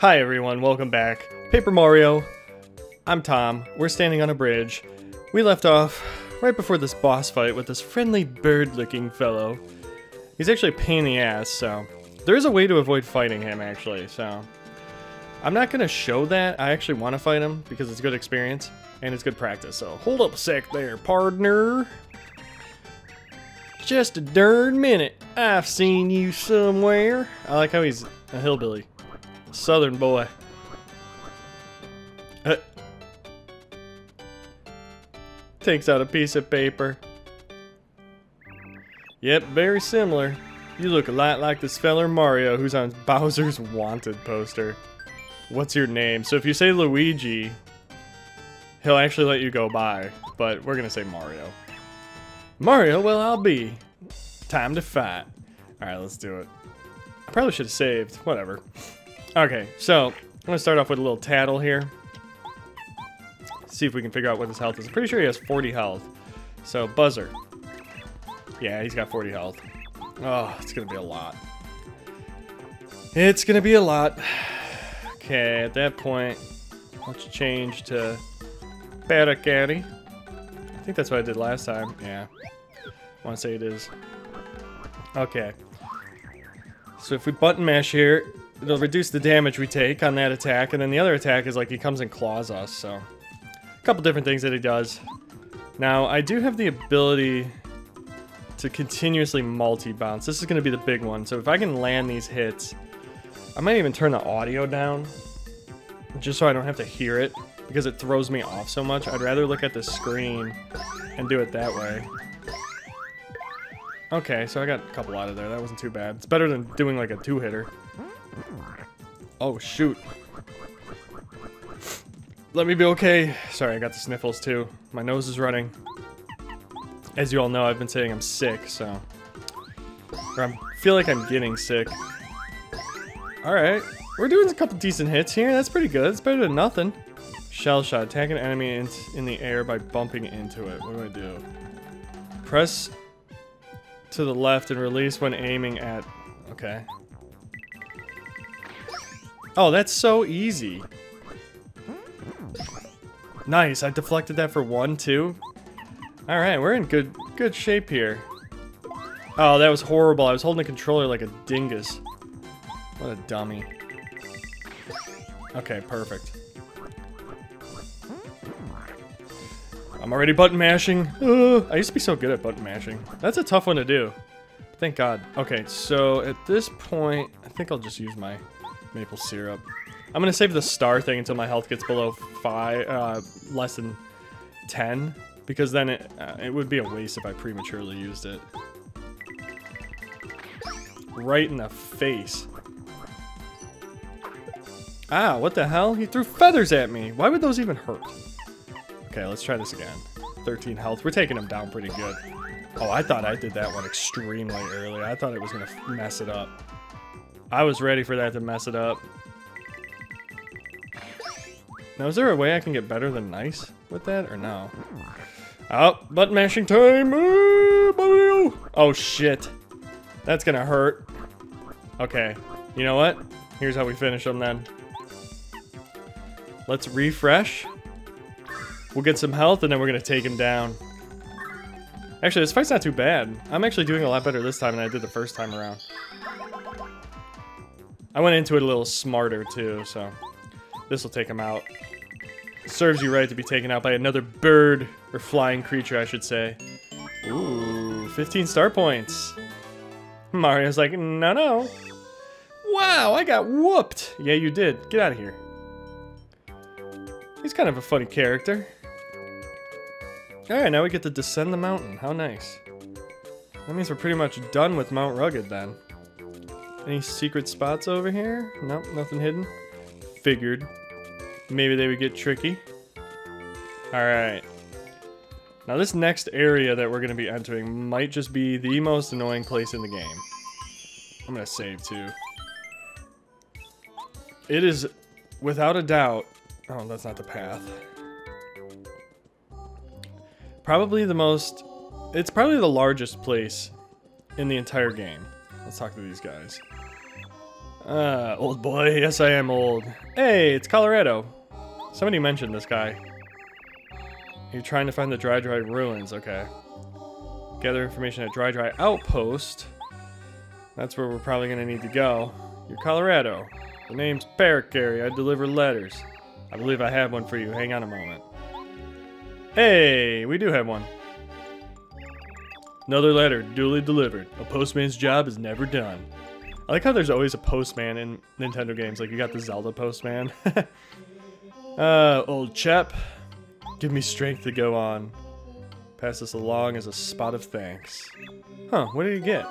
Hi everyone, welcome back. Paper Mario. I'm Tom. We're standing on a bridge. We left off right before this boss fight with this friendly bird-looking fellow. He's actually a pain in the ass, so there is a way to avoid fighting him actually, so I'm not gonna show that. I actually want to fight him because it's good experience and it's good practice. So hold up a sec there, partner. Just a darn minute. I've seen you somewhere. I like how he's a hillbilly. Southern boy. Uh, takes out a piece of paper. Yep, very similar. You look a lot like this feller Mario who's on Bowser's Wanted poster. What's your name? So if you say Luigi, he'll actually let you go by, but we're gonna say Mario. Mario, well I'll be. Time to fight. Alright, let's do it. I probably should have saved. Whatever. Okay, so I'm gonna start off with a little tattle here. See if we can figure out what his health is. I'm pretty sure he has 40 health. So Buzzar. Yeah, he's got 40 health. Oh, it's gonna be a lot. It's gonna be a lot. Okay, at that point, let's change to Parakarry. I think that's what I did last time. Yeah. I want to say it is. Okay. So if we button mash here, it'll reduce the damage we take on that attack, and then the other attack is like he comes and claws us, so... A couple different things that he does. Now, I do have the ability to continuously multi-bounce. This is going to be the big one, so if I can land these hits... I might even turn the audio down, just so I don't have to hear it, because it throws me off so much. I'd rather look at the screen and do it that way. Okay, so I got a couple out of there. That wasn't too bad. It's better than doing like a two-hitter. Oh, shoot. Let me be okay. Sorry, I got the sniffles too. My nose is running. As you all know, I've been saying I'm sick, so... Or I feel like I'm getting sick. Alright. We're doing a couple decent hits here. That's pretty good. It's better than nothing. Shell shot. Attack an enemy in, in the air by bumping into it. What do I do? Press to the left and release when aiming at... Okay. Oh, that's so easy. Nice, I deflected that for one, too. Alright, we're in good good shape here. Oh, that was horrible. I was holding the controller like a dingus. What a dummy. Okay, perfect. I'm already button mashing. Uh, I used to be so good at button mashing. That's a tough one to do. Thank God. Okay, so at this point, I think I'll just use my maple syrup. I'm gonna save the star thing until my health gets below five, uh, less than 10, because then it, uh, it would be a waste if I prematurely used it. Right in the face. Ah, what the hell? He threw feathers at me. Why would those even hurt? Okay, let's try this again. 13 health. We're taking him down pretty good. Oh, I thought I did that one extremely early. I thought it was going to mess it up. I was ready for that to mess it up. Now, is there a way I can get better than nice with that, or no? Oh, button mashing time! Oh, shit. That's gonna hurt. Okay, you know what? Here's how we finish them then. Let's refresh. We'll get some health, and then we're gonna take him down. Actually, this fight's not too bad. I'm actually doing a lot better this time than I did the first time around. I went into it a little smarter, too, so... This will take him out. serves you right to be taken out by another bird, or flying creature, I should say. Ooh, 15 star points. Mario's like, no, no. Wow, I got whooped. Yeah, you did. Get out of here. He's kind of a funny character. Alright, now we get to descend the mountain. How nice. That means we're pretty much done with Mount Rugged then. Any secret spots over here? Nope, nothing hidden. Figured. Maybe they would get tricky. Alright. Now this next area that we're going to be entering might just be the most annoying place in the game. I'm going to save too. It is, without a doubt... Oh, that's not the path. Probably the most... It's probably the largest place in the entire game. Let's talk to these guys. Uh, old boy. Yes, I am old. Hey, it's Kolorado. Somebody mentioned this guy. You're trying to find the Dry Dry ruins. Okay. Gather information at Dry Dry Outpost. That's where we're probably going to need to go. You're Kolorado. The name's Parakarry. I deliver letters. I believe I have one for you. Hang on a moment. Hey, we do have one. Another letter, duly delivered. A postman's job is never done. I like how there's always a postman in Nintendo games. Like, you got the Zelda postman. uh, old chap. Give me strength to go on. Pass this along as a spot of thanks. Huh, what did you get?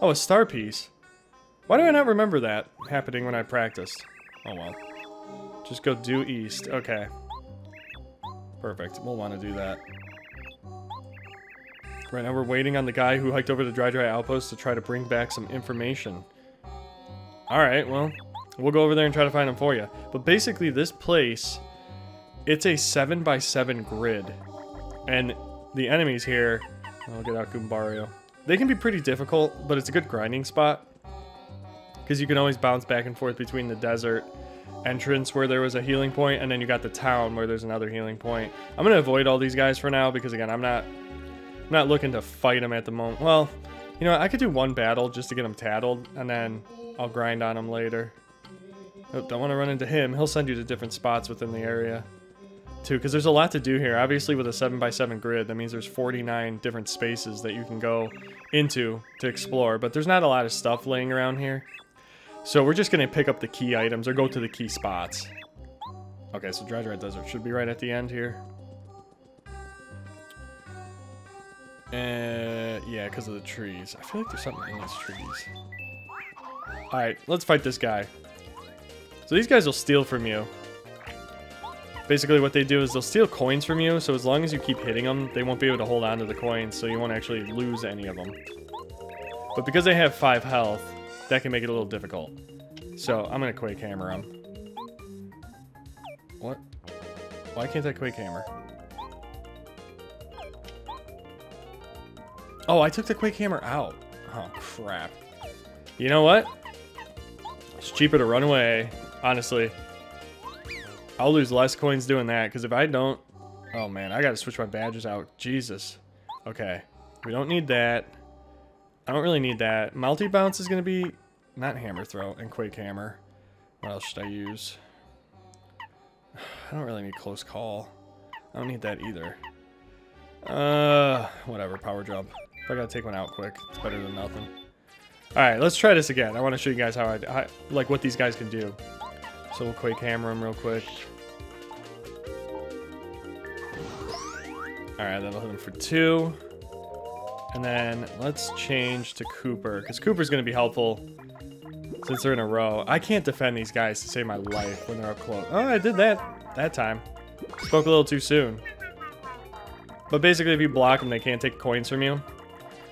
Oh, a star piece. Why do I not remember that happening when I practiced? Oh well. Just go due east. Okay. Perfect. We'll want to do that. Right now we're waiting on the guy who hiked over to Dry Dry Outpost to try to bring back some information. Alright, well, we'll go over there and try to find him for you. But basically this place, it's a 7 by 7 grid. And the enemies here, I'll get out Goombario. They can be pretty difficult, but it's a good grinding spot. Because you can always bounce back and forth between the desert entrance where there was a healing point, and then you got the town where there's another healing point. I'm going to avoid all these guys for now, because again, I'm not, I'm not looking to fight him at the moment. Well, you know, I could do one battle just to get him tattled, and then I'll grind on him later. Oh, don't want to run into him. He'll send you to different spots within the area too, because there's a lot to do here. Obviously, with a 7x7 grid, that means there's 49 different spaces that you can go into to explore, but there's not a lot of stuff laying around here. So we're just going to pick up the key items or go to the key spots. Okay, so Dry Dry Desert should be right at the end here. Uh, yeah, because of the trees. I feel like there's something in these trees. Alright, let's fight this guy. So these guys will steal from you. Basically what they do is they'll steal coins from you, so as long as you keep hitting them, they won't be able to hold on to the coins, so you won't actually lose any of them. But because they have 5 health, that can make it a little difficult. So I'm going to Quake Hammer them. What? Why can't I Quake Hammer? Oh, I took the Quake Hammer out. Oh, crap. You know what? It's cheaper to run away, honestly. I'll lose less coins doing that, because if I don't... Oh, man, I gotta switch my badges out. Jesus. Okay. We don't need that. I don't really need that. Multi-bounce is gonna be... Not Hammer Throw and Quake Hammer. What else should I use? I don't really need Close Call. I don't need that either. Uh, whatever, Power Jump. If I gotta take one out quick, it's better than nothing. Alright, let's try this again. I want to show you guys how I, how, like, what these guys can do. So we'll Quake Hammer him real quick. Alright, that'll hit him for two. And then let's change to Kooper, because Kooper's going to be helpful since they're in a row. I can't defend these guys to save my life when they're up close. Oh, I did that that time. Spoke a little too soon. But basically, if you block them, they can't take coins from you.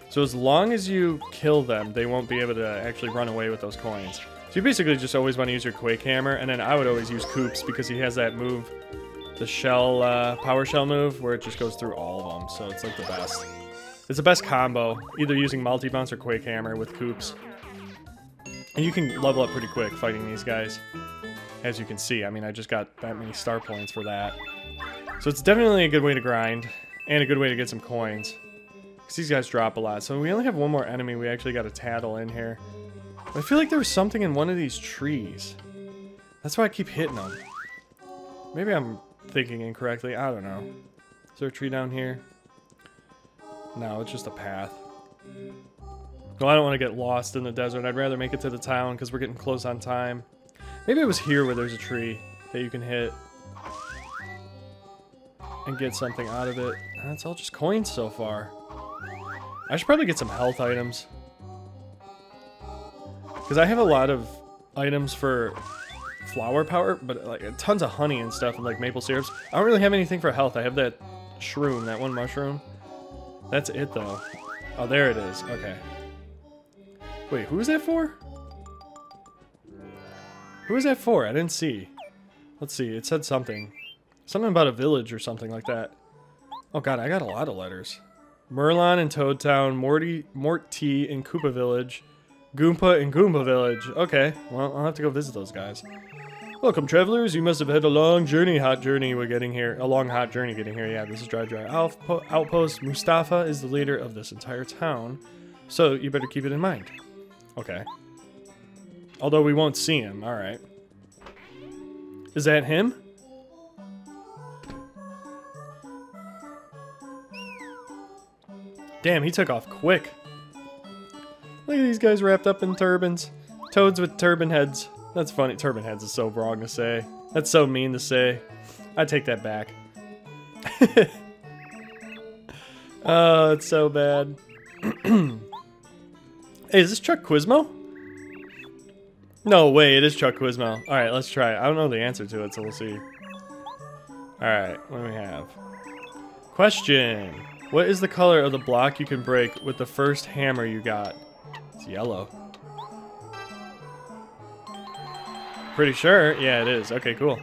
So as long as you kill them, they won't be able to actually run away with those coins. So you basically just always want to use your Quake Hammer, and then I would always use Coops because he has that move, the shell, uh, power shell move, where it just goes through all of them, so it's like the best. It's the best combo, either using multi-bounce or Quake Hammer with Coops. And you can level up pretty quick fighting these guys. As you can see, I mean, I just got that many star points for that. So it's definitely a good way to grind, and a good way to get some coins. Because these guys drop a lot. So we only have one more enemy we actually got to tattle in here. I feel like there was something in one of these trees. That's why I keep hitting them. Maybe I'm thinking incorrectly. I don't know. Is there a tree down here? No, it's just a path. Well, I don't want to get lost in the desert. I'd rather make it to the town because we're getting close on time. Maybe it was here where there's a tree that you can hit and get something out of it. That's all just coins so far. I should probably get some health items. Because I have a lot of items for flower power, but like tons of honey and stuff and like maple syrups. I don't really have anything for health. I have that shroom, that one mushroom. That's it though. Oh, there it is. Okay. Wait, who is that for? Who is that for? I didn't see. Let's see. It said something. Something about a village or something like that. Oh god, I got a lot of letters. Merlon in Toad Town, Morty, Mort T in Koopa Village, Goomba and Goomba Village. Okay, well, I'll have to go visit those guys. Welcome, travelers. You must have had a long journey, hot journey. We're getting here. A long, hot journey getting here. Yeah, this is Dry Dry Outpost. Moustafa is the leader of this entire town, so you better keep it in mind. Okay. Although we won't see him. All right. Is that him? Damn, he took off quick. Look at these guys wrapped up in turbans. Toads with turban heads. That's funny. Turban heads is so wrong to say. That's so mean to say. I take that back. oh, it's so bad. hey, is this Chuck Quizmo? No way, it is Chuck Quizmo. Alright, let's try it. I don't know the answer to it, so we'll see. Alright, what do we have? Question. What is the color of the block you can break with the first hammer you got? It's yellow. Pretty sure. Yeah, it is. Okay, cool.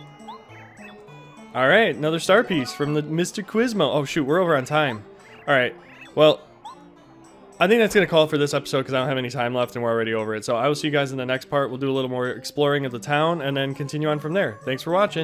All right, another star piece from the Mr. Quizmo. Oh, shoot, we're over on time. All right, well, I think that's going to call for this episode because I don't have any time left and we're already over it. So I will see you guys in the next part. We'll do a little more exploring of the town and then continue on from there. Thanks for watching.